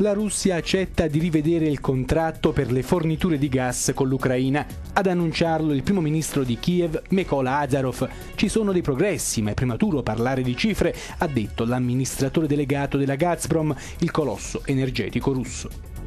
La Russia accetta di rivedere il contratto per le forniture di gas con l'Ucraina. Ad annunciarlo il primo ministro di Kiev, Mykola Azarov. Ci sono dei progressi, ma è prematuro parlare di cifre, ha detto l'amministratore delegato della Gazprom, il colosso energetico russo.